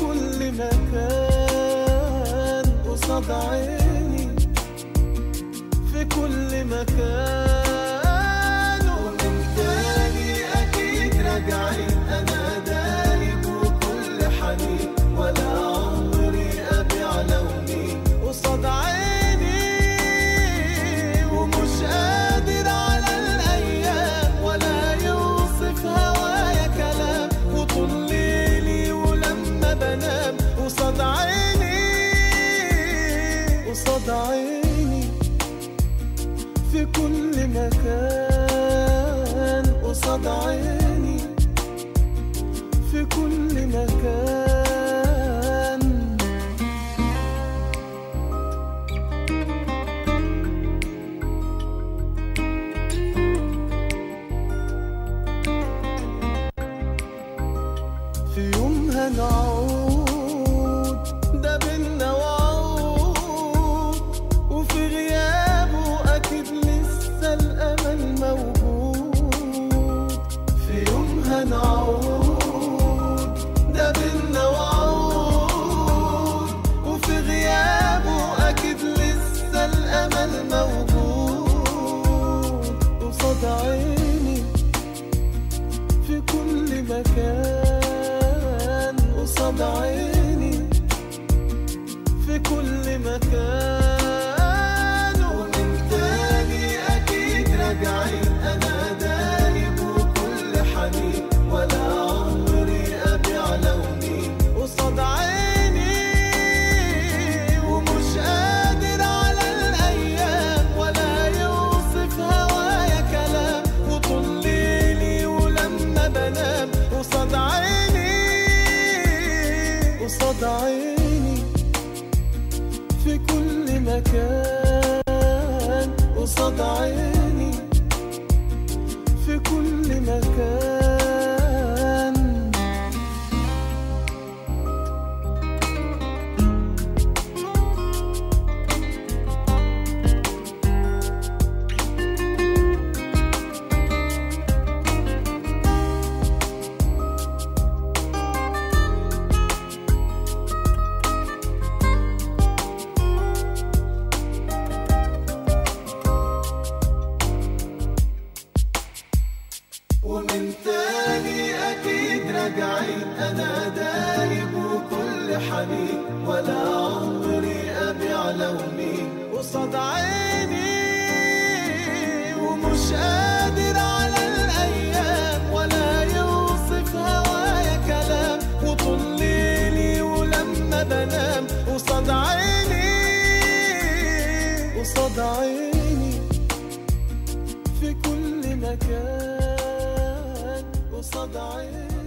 كل مكان قصاد عيني. في كل مكان في كل مكان قصاد عيني. في كل مكان. في يوم هنعود مكان قصاد عيني عيني في كل مكان قصاد عيني. تاني أكيد راجعين أنا دايب وكل حنين ولا عمري أبيع لوني. قصاد عيني ومش قادر على الأيام ولا يوصف هوايا كلام. وطول ليلي ولما بنام. قصاد عيني قصاد عيني في كل مكان. قصاد عيني